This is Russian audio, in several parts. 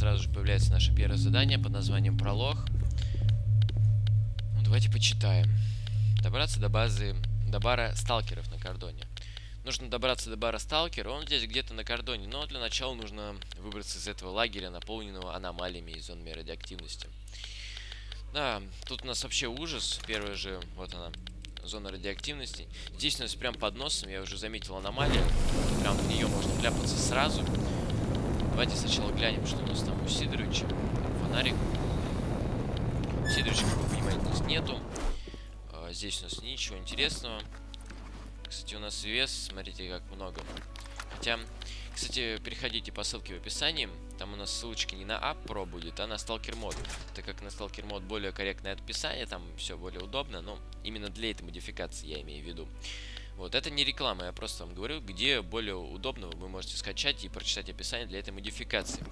сразу же появляется наше первое задание под названием «Пролог». Ну, давайте почитаем. Добраться до базы, до бара сталкеров на кордоне. Нужно добраться до бара сталкера, он здесь где-то на кордоне, но для начала нужно выбраться из этого лагеря, наполненного аномалиями и зонами радиоактивности. Да, тут у нас вообще ужас. Первая же, вот она, зона радиоактивности. Здесь у нас прям под носом, я уже заметил аномалию. Прям в нее можно вляпаться сразу. Давайте сначала глянем, что у нас там у Сидоровича. Фонарик. Сидоровича, как вы понимаете, у нас нету. А, здесь у нас ничего интересного. Кстати, у нас вес, смотрите, как много. Хотя, кстати, переходите по ссылке в описании. Там у нас ссылочка не на Pro будет, а на Stalker Mod. Так как на Stalker Mod более корректное описание, там все более удобно, но именно для этой модификации я имею в виду. Вот, это не реклама, я просто вам говорю, где более удобно вы можете скачать и прочитать описание для этой модификации.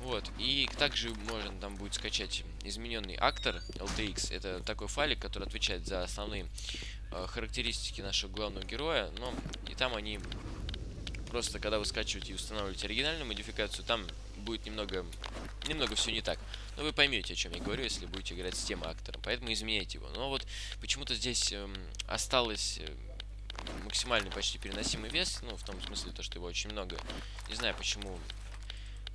Вот, и также можно там будет скачать измененный актор LTX. Это такой файлик, который отвечает за основные э, характеристики нашего главного героя. Но и там они просто, когда вы скачиваете и устанавливаете оригинальную модификацию, там будет немного, немного все не так. Но вы поймете, о чем я говорю, если будете играть с тем актором. Поэтому изменяйте его. Но вот почему-то здесь эм, осталось э, максимальный почти переносимый вес, ну, в том смысле, то, что его очень много. Не знаю, почему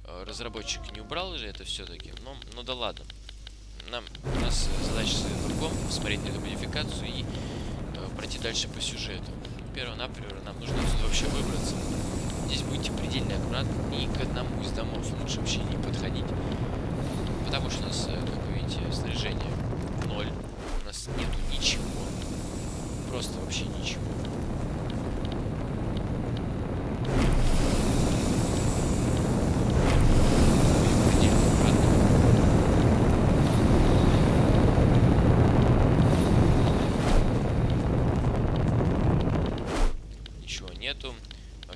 э, разработчик не убрал же это все-таки, но, ну да ладно. Нам, у нас задача в другом, посмотреть на эту модификацию и э, пройти дальше по сюжету. Перво-наперво нам нужно отсюда вообще выбраться. Здесь будьте предельно аккуратны, ни к одному из домов лучше вообще не подходить. Потому что у нас, э, как вы видите, снаряжение ноль. У нас нету ничего. Просто вообще. Ничего нету. Во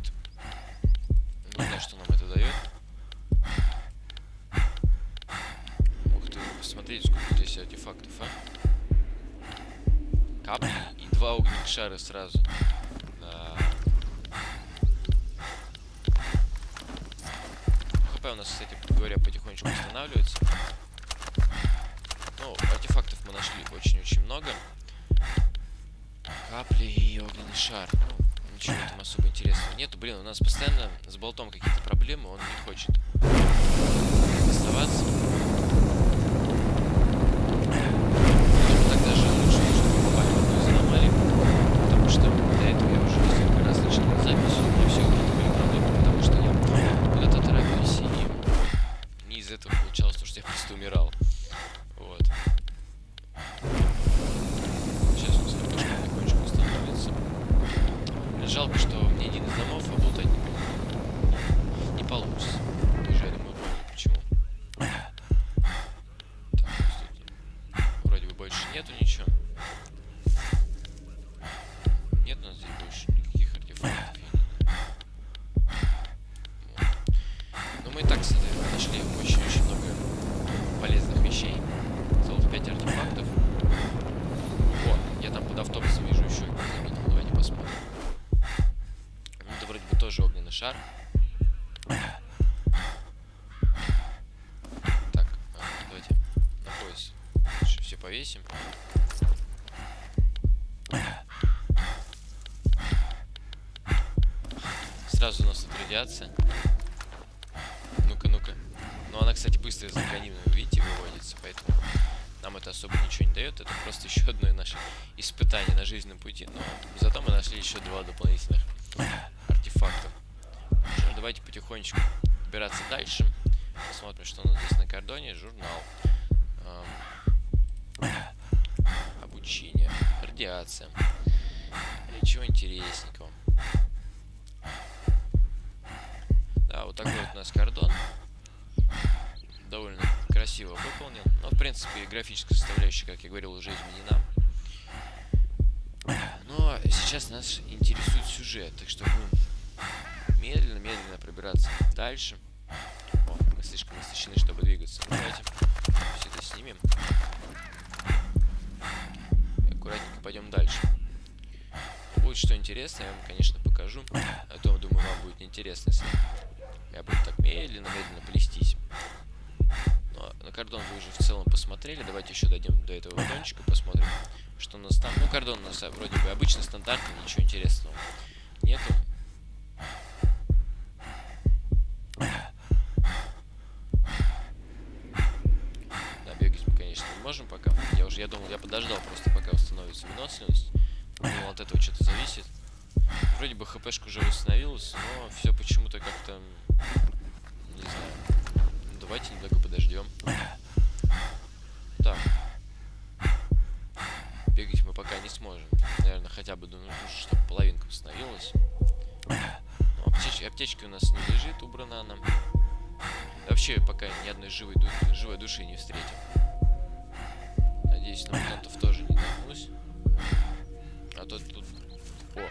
сразу. Да. ХП у нас, кстати, говоря, потихонечку восстанавливается. Ну, артефактов мы нашли очень-очень много. Капли и огненный шар. Ну, ничего там особо интересного нету. Блин, у нас постоянно с болтом какие-то проблемы, он не хочет оставаться. Радиация. Ну-ка, ну-ка. Ну, она, кстати, быстро из организма, видите, выводится, поэтому нам это особо ничего не дает. Это просто еще одно наше испытание на жизненном пути. Но зато мы нашли еще два дополнительных артефактов. Что, давайте потихонечку убираться дальше. Посмотрим, что у нас здесь на кордоне. Журнал. Эм, обучение. Радиация. Ничего интересненького. Да, вот такой вот у нас кордон. Довольно красиво выполнен. Но, в принципе, графическая составляющая, как я говорил, уже изменена. Но сейчас нас интересует сюжет, так что будем медленно-медленно пробираться дальше. О, мы слишком насыщены, чтобы двигаться. Давайте все это снимем. И аккуратненько пойдем дальше. Будет что интересное, я вам, конечно, покажу. А то, думаю, вам будет неинтересно, если я буду так медленно-медленно плестись. Но на кордон вы уже в целом посмотрели. Давайте еще дойдем до этого батончика, посмотрим, что у нас там. Ну, кордон у нас вроде бы обычный, стандартный, ничего интересного нету. Да, бегать мы, конечно, не можем пока. Я уже, я думал, я подождал просто, пока установится выносливость. Думал, от этого что-то зависит. Вроде бы хпшка уже восстановилась, но все почему-то как-то... Не знаю. Ну, давайте немного подождем. Так. Бегать мы пока не сможем. Наверное, хотя бы нужно, чтобы половинка восстановилась. Ну, аптеч... Аптечки у нас не лежит, убрана она. Вообще, пока ни одной живой, ду... живой души не встретим. Надеюсь, на мутантов тоже не наткнусь. А то тут... О,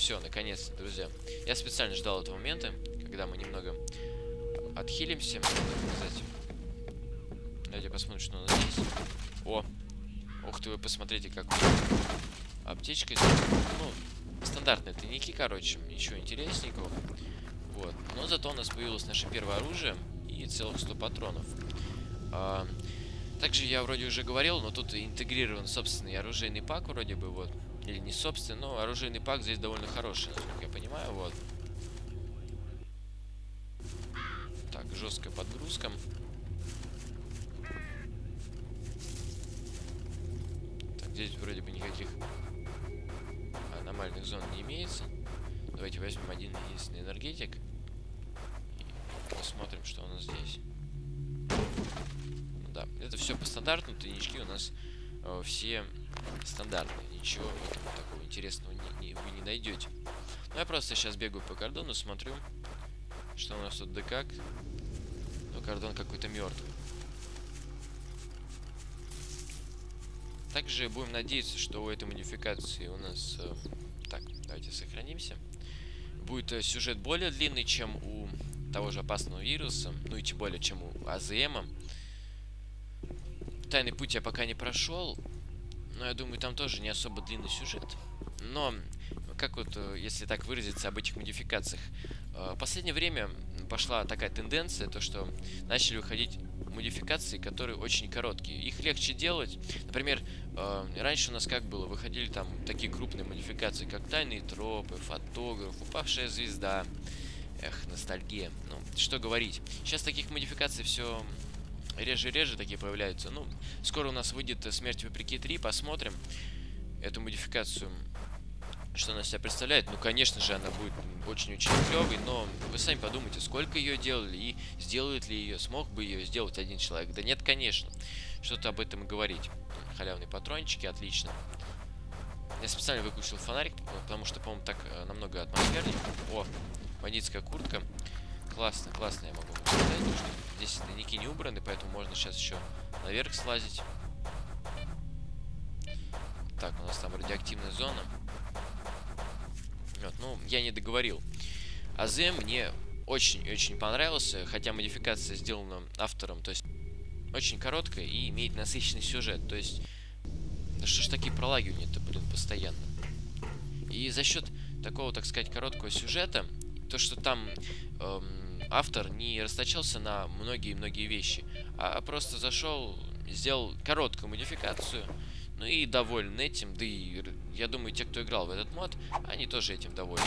все, наконец-то, друзья. Я специально ждал этого момента, когда мы немного отхилимся, так. Давайте посмотрим, что у нас здесь. О! Ух ты, вы посмотрите, как аптечка Ну, стандартные тайники, короче, ничего интересненького. Вот. Но зато у нас появилось наше первое оружие и целых 100 патронов. А, также я вроде уже говорил, но тут интегрирован собственный оружейный пак вроде бы, вот. Или не собственный, но оружейный пак здесь довольно хороший, насколько я понимаю, вот. Так, жесткая подгрузка. Так, здесь вроде бы никаких аномальных зон не имеется. Давайте возьмем один единственный энергетик. И посмотрим, что у нас здесь. Да, это все по стандарту, тайнички у нас э, все стандартные. Ничего такого интересного не, не, вы не найдете. Ну, я просто сейчас бегаю по кордону, смотрю, что у нас тут да как. Ну, кордон какой-то мертвый. Также будем надеяться, что у этой модификации у нас... Э, так, давайте сохранимся. Будет э, сюжет более длинный, чем у того же опасного вируса. Ну и тем более, чем у АЗМа. Тайный путь я пока не прошел. Но я думаю, там тоже не особо длинный сюжет. Но, как вот, э, если так выразиться об этих модификациях. Э, в последнее время пошла такая тенденция, то что начали выходить модификации, которые очень короткие. Их легче делать. Например, э, раньше у нас как было? Выходили там такие крупные модификации, как Тайные тропы, Фотограф, Упавшая звезда. Эх, ностальгия. Ну, что говорить. Сейчас таких модификаций все реже-реже такие появляются. Ну, скоро у нас выйдет Смерть вопреки 3, посмотрим эту модификацию, что она себя представляет. Ну, конечно же, она будет очень-очень клевой, но вы сами подумайте, сколько ее делали и сделают ли ее, смог бы ее сделать один человек. Да нет, конечно. Что-то об этом и говорить. Халявные патрончики, отлично. Я специально выключил фонарик, потому что, по-моему, так э, намного атмосфернее. О, бандитская куртка. Классно, классно я могу сказать, что здесь тайники не убраны, поэтому можно сейчас еще наверх слазить. Так, у нас там радиоактивная зона. Вот, ну, я не договорил. АЗМ мне очень-очень понравился, хотя модификация сделана автором, то есть очень короткая и имеет насыщенный сюжет, то есть... Да что ж такие пролагивания-то, блин, постоянно. И за счет такого, так сказать, короткого сюжета, то, что там эм, автор не расточался на многие-многие вещи, а просто зашел, сделал короткую модификацию, ну и доволен этим, да и я думаю, те, кто играл в этот мод, они тоже этим довольны.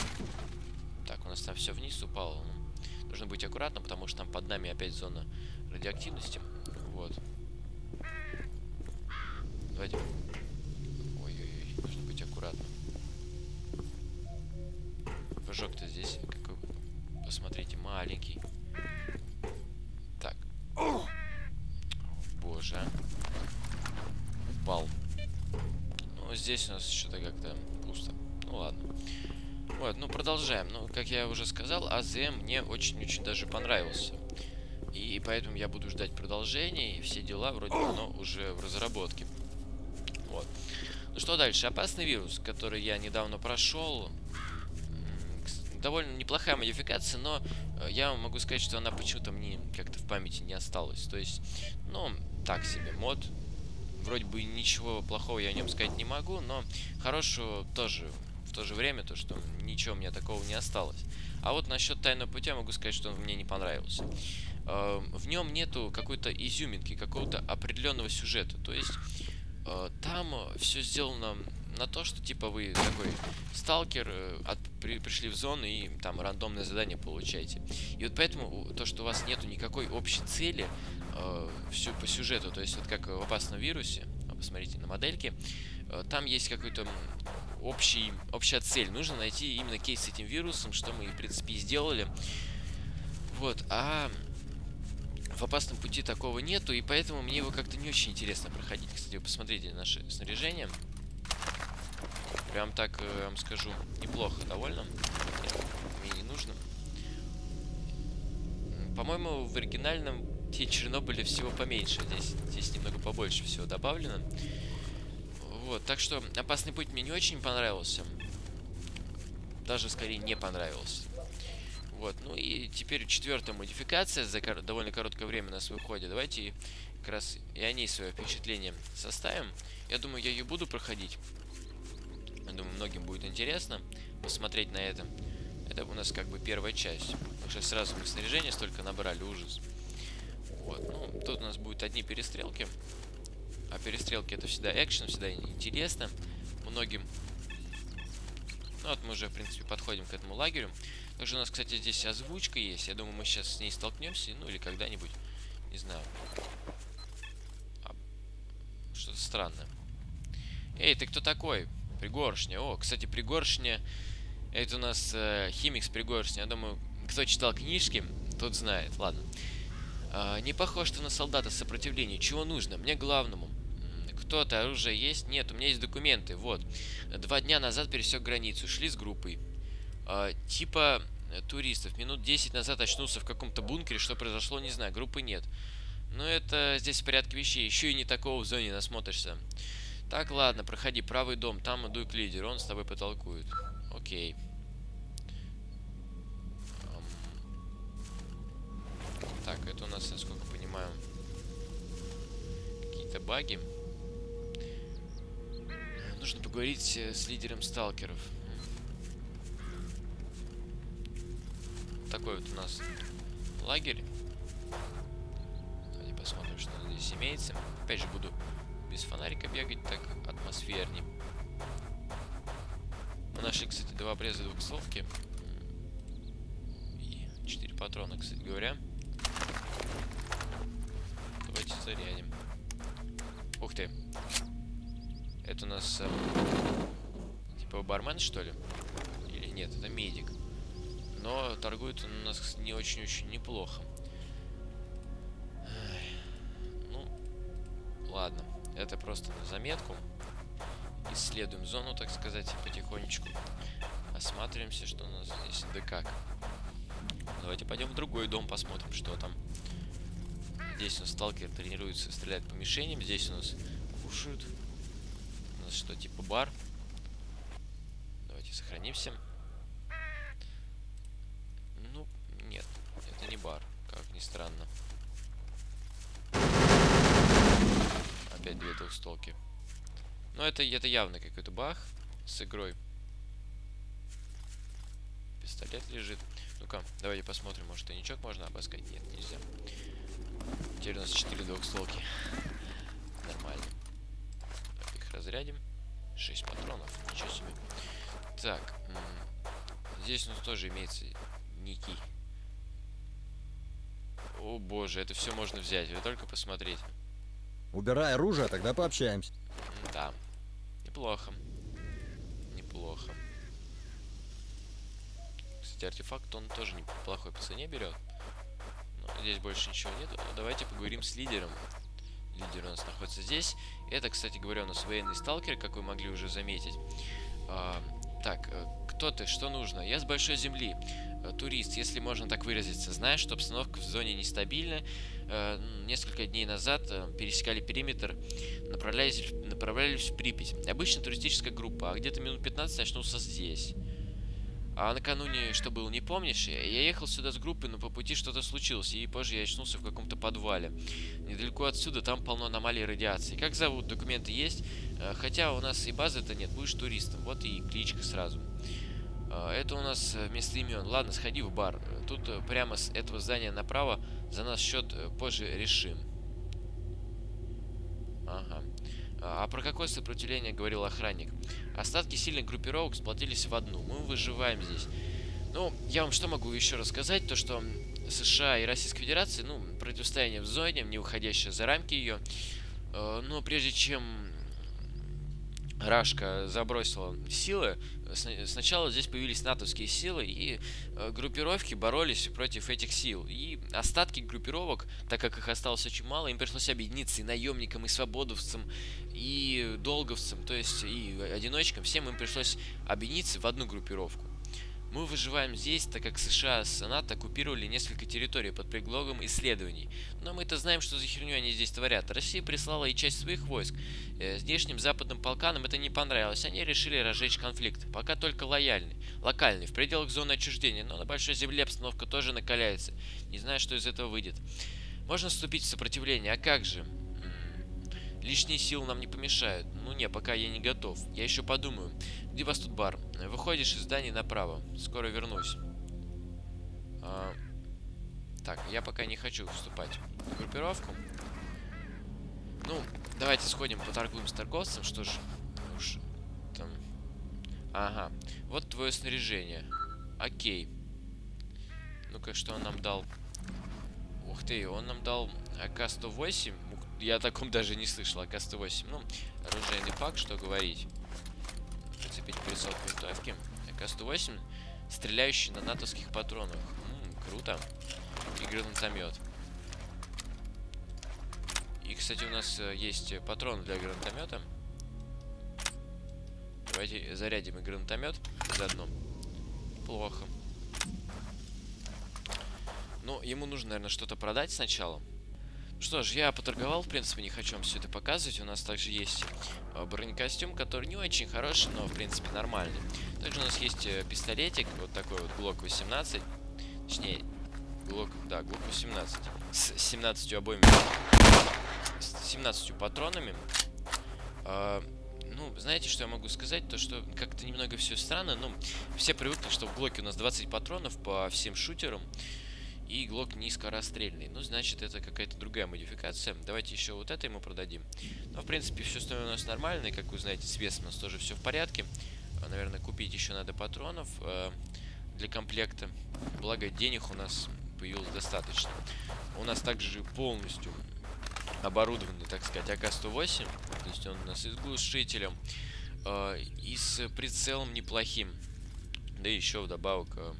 Так, у нас там все вниз упало. Ну, нужно быть аккуратно, потому что там под нами опять зона радиоактивности. Вот. Давайте. Ой-ой-ой, нужно быть аккуратно. Прыжок-то здесь. Посмотрите, маленький. Так. Боже. Упал здесь у нас что-то как-то пусто. Ну ладно. Вот, ну продолжаем. Ну, как я уже сказал, АЗМ мне очень-очень даже понравился. И поэтому я буду ждать продолжения, и все дела вроде бы оно уже в разработке. Вот. Ну что дальше? Опасный вирус, который я недавно прошел. Довольно неплохая модификация, но э, я могу сказать, что она почему-то мне как-то в памяти не осталась. То есть, ну, так себе мод. Вроде бы ничего плохого я о нем сказать не могу, но хорошего тоже в то же время, то что ничего у меня такого не осталось. А вот насчет тайного путя могу сказать, что он мне не понравился. Э, в нем нету какой-то изюминки, какого-то определенного сюжета. То есть э, там все сделано на то, что типа вы такой сталкер, э, от, при, пришли в зону и там рандомное задание получаете. И вот поэтому то, что у вас нету никакой общей цели э, всю по сюжету, то есть вот как в опасном вирусе, посмотрите на модельке, э, там есть какой-то общий, общая цель. Нужно найти именно кейс с этим вирусом, что мы, в принципе, и сделали. Вот, а в опасном пути такого нету, и поэтому мне его как-то не очень интересно проходить. Кстати, вы посмотрите наше снаряжение. Прям так, э, я вам скажу, неплохо довольно. Мне не нужно. По-моему, в оригинальном те Чернобыля всего поменьше. Здесь, здесь немного побольше всего добавлено. Вот, так что опасный путь мне не очень понравился. Даже скорее не понравился. Вот, ну и теперь четвертая модификация за кор довольно короткое время у нас выходит. Давайте как раз и о ней свое впечатление составим. Я думаю, я ее буду проходить. Я думаю, многим будет интересно посмотреть на это. Это у нас как бы первая часть. Потому что сразу мы снаряжение столько набрали, ужас. Вот, ну, тут у нас будут одни перестрелки. А перестрелки это всегда экшен, всегда интересно многим. Ну вот мы уже, в принципе, подходим к этому лагерю. Также у нас, кстати, здесь озвучка есть. Я думаю, мы сейчас с ней столкнемся, ну или когда-нибудь. Не знаю. А... Что-то странное. Эй, ты кто такой? Пригоршня. О, кстати, Пригоршня... Это у нас э, химик с Пригоршня. Я думаю, кто читал книжки, тот знает. Ладно. А, не похож ты на солдата сопротивления. Чего нужно? Мне главному. Кто-то оружие есть? Нет, у меня есть документы. Вот. Два дня назад пересек границу. Шли с группой. А, типа э, туристов. Минут 10 назад очнулся в каком-то бункере. Что произошло, не знаю. Группы нет. Но это здесь в порядке вещей. Еще и не такого в зоне насмотришься. Так, ладно, проходи. Правый дом. Там иду к лидеру. Он с тобой потолкует. Окей. Так, это у нас, насколько понимаю, какие-то баги. Нужно поговорить э, с лидером сталкеров. Такой вот у нас лагерь. Давайте посмотрим, что здесь имеется. Опять же, буду без фонарика бегать, так атмосферней. Мы нашли, кстати, два обреза двухстволки. И четыре патрона, кстати говоря. Давайте зарядим. Ух ты. Это у нас э, типа бармен, что ли? Или нет, это медик. Но торгует он у нас не очень-очень неплохо. Просто на заметку. Исследуем зону, так сказать, потихонечку. Осматриваемся, что у нас здесь да как. Давайте пойдем в другой дом, посмотрим, что там. Здесь у нас сталкер тренируется стрелять по мишеням. Здесь у нас кушают. У нас что, типа бар? Давайте сохранимся. Ну, нет. Это не бар, как ни странно. Опять две двухстолки. Но это, это явно какой-то баг с игрой. Пистолет лежит. Ну-ка, давайте посмотрим, может тайничок можно обыскать? Нет, нельзя. Теперь у нас 4 двухстволки. Нормально. Так, их разрядим. 6 патронов. Ничего себе. Так. Здесь у нас тоже имеется некий. О боже, это все можно взять. Вы только посмотреть. Убирай оружие, тогда пообщаемся. Да. Неплохо. Неплохо. Кстати, артефакт он тоже неплохой по цене берет. Но здесь больше ничего нет. Давайте поговорим с лидером. Лидер у нас находится здесь. Это, кстати говоря, у нас военный сталкер, как вы могли уже заметить. Так, э, кто ты, что нужно? Я с большой земли. Э, турист, если можно так выразиться. Знаешь, что обстановка в зоне нестабильна. Э, несколько дней назад пересекали периметр, направлялись, направлялись в Припять. Обычно туристическая группа, а где-то минут 15 очнулся здесь. А накануне что было, не помнишь? Я ехал сюда с группой, но по пути что-то случилось, и позже я очнулся в каком-то подвале. Недалеко отсюда, там полно аномалий радиации. Как зовут? Документы есть? Хотя у нас и базы-то нет, будешь туристом. Вот и кличка сразу. А, это у нас э, вместо имен. Ладно, сходи в бар. Тут э, прямо с этого здания направо за нас счет э, позже решим. Ага. А, про какое сопротивление говорил охранник? Остатки сильных группировок сплотились в одну. Мы выживаем здесь. Ну, я вам что могу еще рассказать? То, что США и Российская Федерация, ну, противостояние в зоне, не выходящее за рамки ее. Но прежде чем Рашка забросила силы, сначала здесь появились натовские силы, и э, группировки боролись против этих сил. И остатки группировок, так как их осталось очень мало, им пришлось объединиться и наемникам, и свободовцам, и долговцам, то есть и одиночкам, всем им пришлось объединиться в одну группировку. Мы выживаем здесь, так как США с НАТО оккупировали несколько территорий под предлогом исследований. Но мы-то знаем, что за херню они здесь творят. Россия прислала и часть своих войск. Э, здешним западным полканам это не понравилось. Они решили разжечь конфликт. Пока только лояльный, локальный, в пределах зоны отчуждения. Но на большой земле обстановка тоже накаляется. Не знаю, что из этого выйдет. Можно вступить в сопротивление, а как же? Лишние силы нам не помешают. Ну не, пока я не готов. Я еще подумаю. Где вас тут бар? Выходишь из здания направо. Скоро вернусь. А, так, я пока не хочу вступать в группировку. Ну, давайте сходим, поторгуем с торговцем. Что ж, уж там... Ага, вот твое снаряжение. Окей. Ну-ка, что он нам дал? Ух ты, он нам дал АК-108 я о таком даже не слышал, АК-108. Ну, оружейный пак, что говорить. Прицепить прицел к винтовке. АК-108, стреляющий на натовских патронах. М -м, круто. И гранатомет. И, кстати, у нас э, есть патрон для гранатомета. Давайте зарядим и гранатомет заодно. Плохо. Ну, ему нужно, наверное, что-то продать сначала. Что ж, я поторговал, в принципе, не хочу вам все это показывать. У нас также есть э, бронекостюм, который не очень хороший, но, в принципе, нормальный. Также у нас есть э, пистолетик, вот такой вот Glock 18. Точнее, Glock, да, Glock 18. С 17 обоими... С 17 патронами. А, ну, знаете, что я могу сказать? То, что как-то немного все странно. Ну, все привыкли, что в Глоке у нас 20 патронов по всем шутерам и глок низкорасстрельный. Ну, значит, это какая-то другая модификация. Давайте еще вот это ему продадим. Но, в принципе, все остальное у нас нормально. Как вы знаете, с весом у нас тоже все в порядке. А, наверное, купить еще надо патронов э, для комплекта. Благо, денег у нас появилось достаточно. У нас также полностью оборудованный, так сказать, АК-108. То есть он у нас и с глушителем, э, и с прицелом неплохим. Да и еще вдобавок э,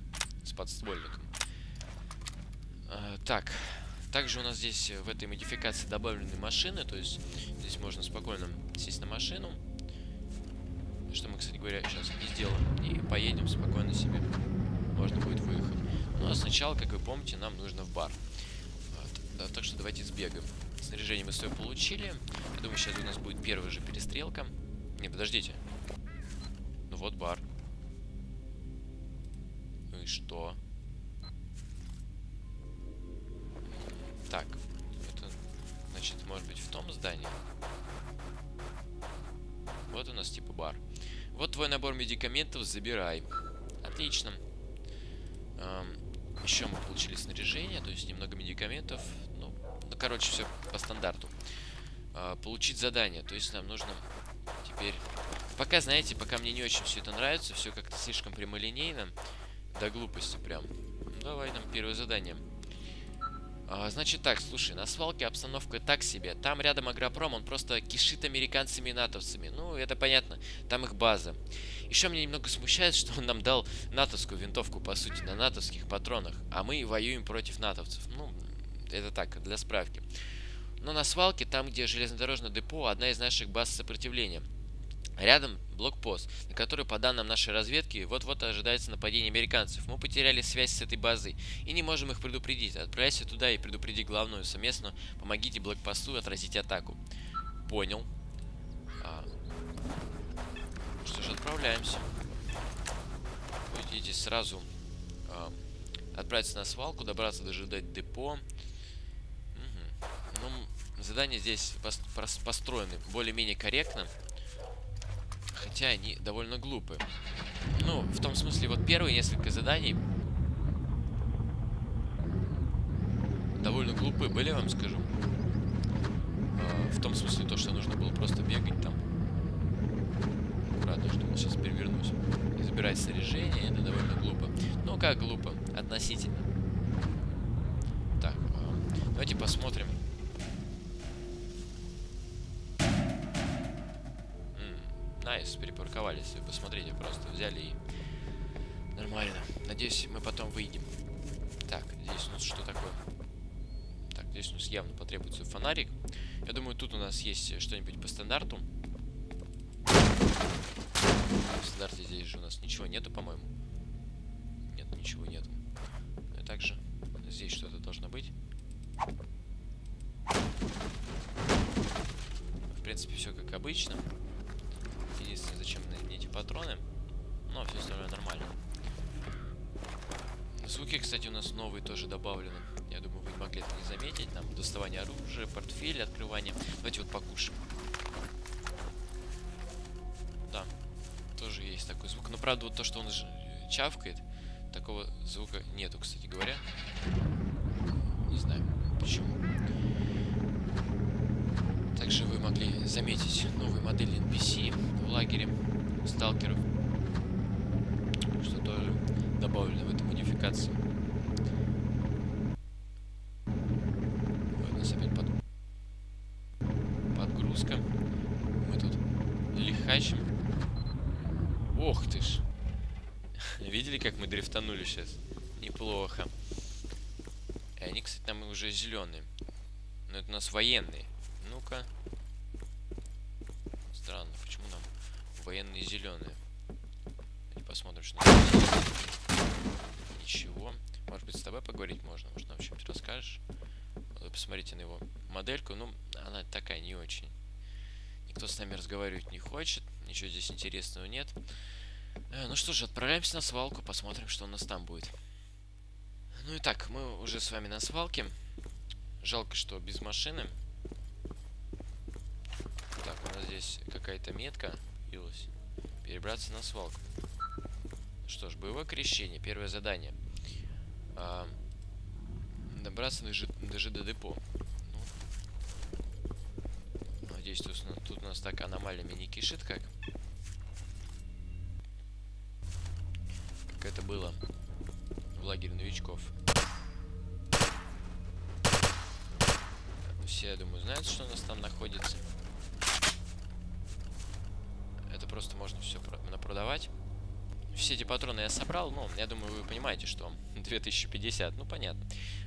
с подствольником. А, так, также у нас здесь э, в этой модификации добавлены машины, то есть здесь можно спокойно сесть на машину, что мы, кстати говоря, сейчас и сделаем, и поедем спокойно себе. Можно будет выехать. Ну а сначала, как вы помните, нам нужно в бар. Вот. Да, так что давайте сбегаем. Снаряжение мы свое получили. Я думаю, сейчас у нас будет первая же перестрелка. Не, подождите. Ну вот бар. Ну и что? Здании. Вот у нас типа бар. Вот твой набор медикаментов, забирай. Отлично. Эм, еще мы получили снаряжение, то есть немного медикаментов. Ну, ну короче, все по стандарту. Э, получить задание, то есть нам нужно теперь... Пока, знаете, пока мне не очень все это нравится, все как-то слишком прямолинейно. До глупости прям. Давай нам первое задание. А, значит так, слушай, на свалке обстановка так себе. Там рядом агропром, он просто кишит американцами и натовцами. Ну, это понятно, там их база. Еще меня немного смущает, что он нам дал натовскую винтовку, по сути, на натовских патронах. А мы воюем против натовцев. Ну, это так, для справки. Но на свалке, там, где железнодорожное депо, одна из наших баз сопротивления. Рядом блокпост, на который, по данным нашей разведки, вот-вот ожидается нападение американцев. Мы потеряли связь с этой базой и не можем их предупредить. Отправляйся туда и предупреди главную совместно. Помогите блокпосту отразить атаку. Понял. А... Что ж, отправляемся. Идите сразу а, отправиться на свалку, добраться до ЖД депо. Угу. Ну, задания здесь построены более-менее корректно. Хотя они довольно глупые. Ну, в том смысле, вот первые несколько заданий довольно глупые были, вам скажу. А, в том смысле, то, что нужно было просто бегать там. Аккуратно, что сейчас перевернусь. И забирать снаряжение, это довольно глупо. Ну, как глупо? Относительно. Так, а, давайте посмотрим. Nice, перепарковались. Посмотрите, просто взяли и... Нормально. Надеюсь, мы потом выйдем. Так, здесь у нас что такое? Так, здесь у нас явно потребуется фонарик. Я думаю, тут у нас есть что-нибудь по стандарту. В стандарте здесь же у нас ничего нету, по-моему. Нет, ничего нету. Ну и также здесь что-то должно быть. В принципе, все как обычно. Единственное, зачем мне эти патроны. Но все остальное нормально. Звуки, кстати, у нас новые тоже добавлены. Я думаю, вы могли это не заметить. Там доставание оружия, портфель, открывание. Давайте вот покушаем. Да, тоже есть такой звук. Но правда, вот то, что он чавкает, такого звука нету, кстати говоря. Не знаю, почему. Также вы могли заметить новые модели NPC в лагере сталкеров, что тоже добавлено в эту модификацию. у нас опять под... подгрузка. Мы тут лихачим. Ох ты ж. Видели, как мы дрифтанули сейчас? Неплохо. И они, кстати, там уже зеленые. Но это у нас военные. Военные зеленые? Давайте посмотрим, что Ничего. Может быть, с тобой поговорить можно? Может, нам что-нибудь расскажешь? Вы посмотрите на его модельку. Ну, она такая не очень. Никто с нами разговаривать не хочет. Ничего здесь интересного нет. Э, ну что же, отправляемся на свалку. Посмотрим, что у нас там будет. Ну и так, мы уже с вами на свалке. Жалко, что без машины здесь какая-то метка появилась. Перебраться на свалку. Что ж, боевое крещение. Первое задание. А, добраться до, Ж... до ЖД депо. Ну, надеюсь, тут, тут нас так аномалиями не кишит, как. Как это было в лагере новичков. Все, я думаю, знают, что у нас там находится просто можно все продавать. Все эти патроны я собрал, ну, я думаю, вы понимаете, что 2050, ну, понятно.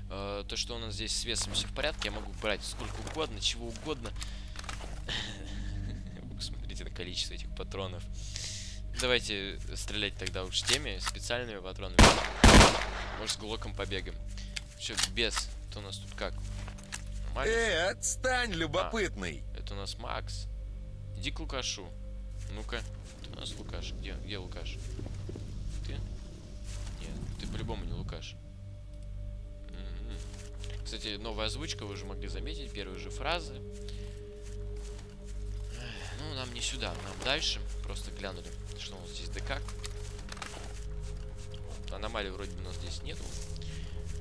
Э, то, что у нас здесь с весом все в порядке, я могу брать сколько угодно, чего угодно. Посмотрите на количество этих патронов. Давайте стрелять тогда уж теми специальными патронами. Может, с глоком побегаем. Все, без. Это у нас тут как? Макс? Эй, отстань, любопытный! А, это у нас Макс. Иди к Лукашу. Ну-ка. У нас Лукаш. Где? Где Лукаш? Ты? Нет, ты по-любому не Лукаш. М-м. Кстати, новая озвучка, вы уже могли заметить, первые же фразы. Ну, нам не сюда, нам дальше. Просто глянули, что у нас здесь да как. Аномалий вроде бы у нас здесь нету.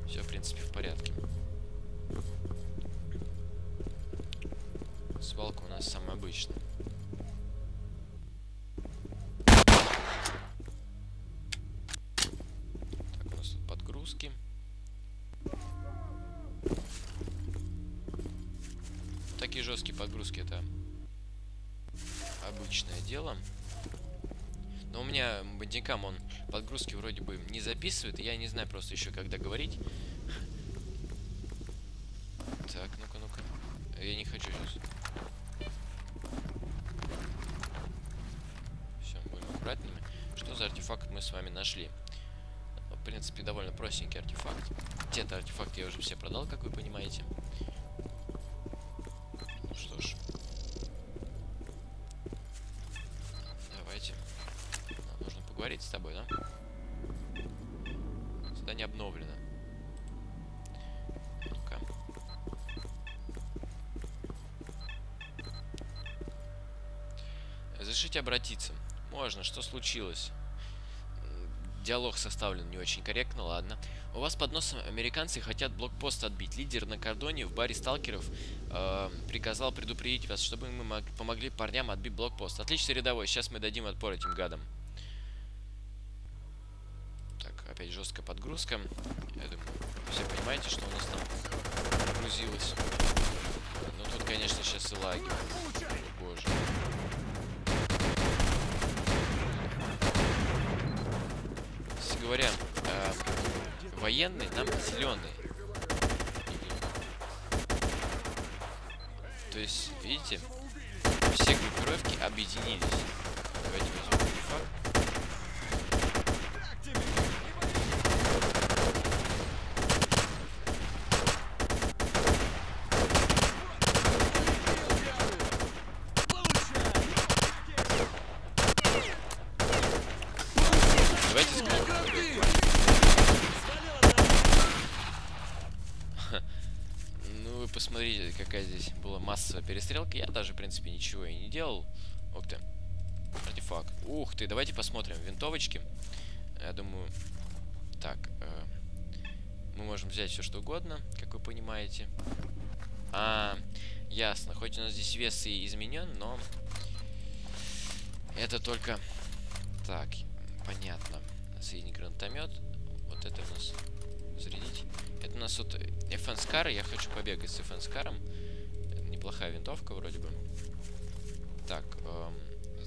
Все, в принципе, в порядке. Свалка у нас самая обычная. Подгрузки это обычное дело. Но у меня бандикам он подгрузки вроде бы не записывает, я не знаю просто еще когда говорить. Так, ну-ка, ну-ка. Я не хочу сейчас. за артефакт мы с вами нашли. В принципе, довольно простенький артефакт. Те-то артефакты я уже все продал, как вы понимаете. Обратиться. Можно, что случилось? Диалог составлен не очень корректно, ладно. У вас под носом американцы хотят блокпост отбить. Лидер на кордоне в баре сталкеров э, приказал предупредить вас, чтобы мы помогли парням отбить блокпост. Отлично, рядовой. Сейчас мы дадим отпор этим гадам. Так, опять жесткая подгрузка. Я думаю, все понимаете, что у нас там грузилось. Ну тут, конечно, сейчас и лаги. О, боже. Говоря, э, военные нам зеленые. То есть, видите, все группировки объединились. Давайте возьмем перестрелки. Я даже, в принципе, ничего и не делал. Ух ты. Артефакт. Ух ты, давайте посмотрим. Винтовочки. Я думаю... Так. Э, мы можем взять все, что угодно, как вы понимаете. А, ясно. Хоть у нас здесь вес и изменен, но... Это только... Так, понятно. Соединить гранатомет. Вот это у нас... Зарядить. Это у нас вот Scar. Я хочу побегать с FN Scar'ом неплохая винтовка вроде бы. Так, эм,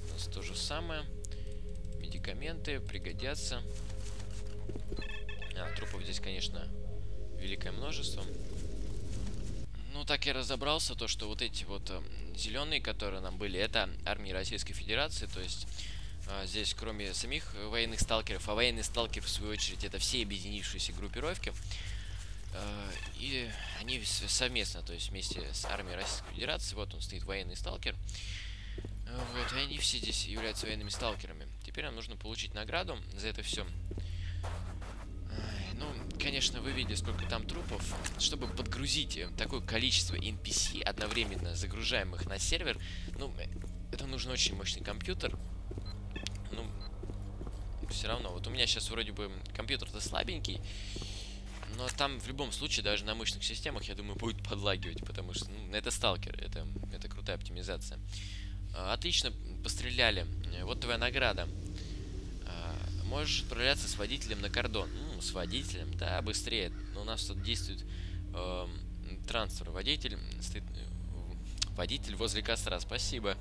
у нас то же самое. Медикаменты пригодятся. А, трупов здесь, конечно, великое множество. Ну, так я разобрался, то, что вот эти вот э, зеленые, которые нам были, это армии Российской Федерации, то есть э, здесь, кроме самих военных сталкеров, а военные сталкеры, в свою очередь, это все объединившиеся группировки, и они совместно, то есть вместе с армией Российской Федерации, вот он стоит военный сталкер, э, вот, и они все здесь являются военными сталкерами. Теперь нам нужно получить награду за это все. Ну, конечно, вы видели, сколько там трупов. Чтобы подгрузить э, такое количество NPC, одновременно загружаемых на сервер, ну, это нужен очень мощный компьютер. Ну, все равно. Вот у меня сейчас вроде бы компьютер-то слабенький. Но там в любом случае, даже на мощных системах, я думаю, будет подлагивать, потому что ну, это сталкер, это, это крутая оптимизация. А, отлично, постреляли. Вот твоя награда. А, можешь отправляться с водителем на кордон. Ну, с водителем, да, быстрее. Но у нас тут действует э, трансфер. Водитель стоит... Водитель возле костра, спасибо.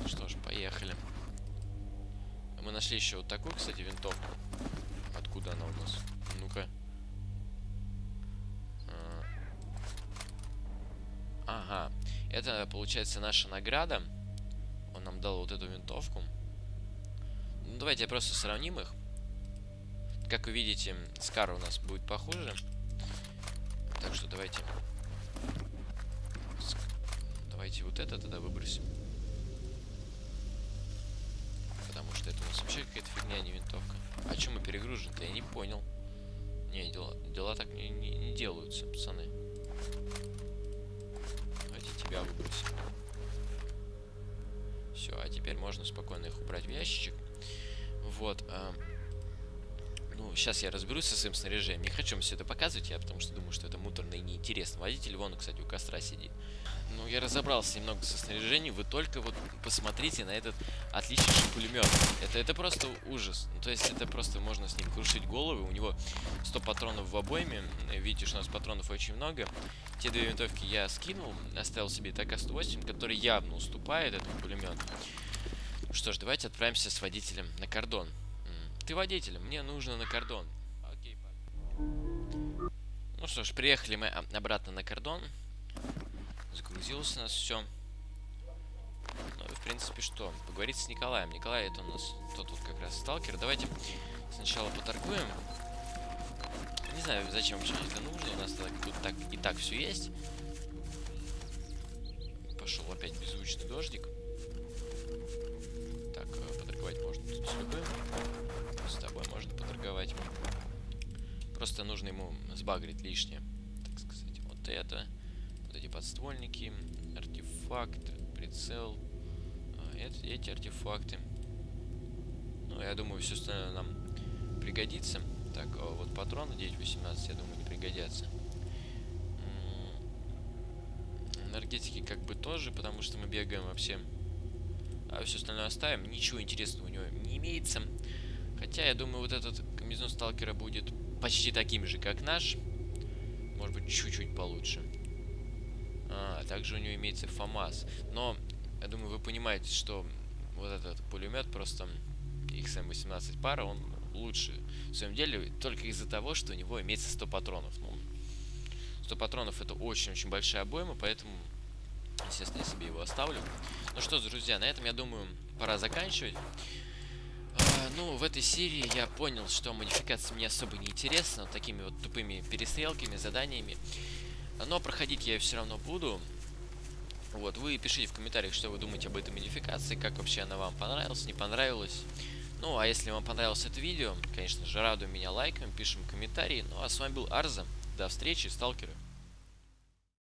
Ну что ж, поехали. Мы нашли еще вот такую, кстати, винтовку. Откуда она у нас? Ну-ка. А. Ага. Это, получается, наша награда. Он нам дал вот эту винтовку. Ну, давайте просто сравним их. Как вы видите, Скар у нас будет похуже. Так что давайте... Давайте вот это тогда выбросим. Потому что это у нас вообще какая-то фигня, а не винтовка. А чем мы перегружены-то? Я не понял. Не, дела, дела так не, не, не делаются, пацаны. Давайте тебя выбросим. Все, а теперь можно спокойно их убрать в ящичек. Вот. А, ну, сейчас я разберусь со своим снаряжением. Не хочу вам все это показывать, я потому что думаю, что это муторно и неинтересно. Водитель вон, кстати, у костра сидит. Ну, я разобрался немного со снаряжением. Вы только вот посмотрите на этот отличнейший пулемет. Это, это просто ужас. Ну, то есть это просто можно с ним крушить головы. У него 100 патронов в обойме. Видите, что у нас патронов очень много. Те две винтовки я скинул. Оставил себе ТК-108, который явно уступает этому пулемету. Что ж, давайте отправимся с водителем на кордон. Ты водитель, мне нужно на кордон. Ну что ж, приехали мы обратно на кордон. Загрузилось у нас все. Ну, в в принципе, что? Поговорить с Николаем. Николай, это у нас тот вот как раз сталкер. Давайте сначала поторгуем. Не знаю, зачем вообще это нужно. У нас тут так и так все есть. Пошел опять беззвучный дождик. Так, э, поторговать можно тут с любым. С тобой можно поторговать. Просто нужно ему сбагрить лишнее. Так сказать. Вот это. Вот эти подствольники. Артефакт. Прицел. А, эти, эти артефакты. Ну, я думаю, все остальное нам пригодится. Так, а вот патроны 9.18, я думаю, не пригодятся. Энергетики как бы тоже, потому что мы бегаем вообще. А все остальное оставим. Ничего интересного у него не имеется. Хотя, я думаю, вот этот комбинезон сталкера будет почти таким же, как наш. Может быть, чуть-чуть получше. А, также у него имеется ФАМАС. Но, я думаю, вы понимаете, что вот этот пулемет просто XM18 пара, он лучше в своем деле только из-за того, что у него имеется 100 патронов. Ну, 100 патронов это очень-очень большая обойма, поэтому, естественно, я себе его оставлю. Ну что друзья, на этом, я думаю, пора заканчивать. А, ну, в этой серии я понял, что модификация мне особо не интересна, вот такими вот тупыми перестрелками, заданиями. Но проходить я все равно буду. Вот, вы пишите в комментариях, что вы думаете об этой модификации, как вообще она вам понравилась, не понравилась. Ну, а если вам понравилось это видео, конечно же, радуем меня лайком, пишем комментарии. Ну, а с вами был Арза. До встречи, сталкеры.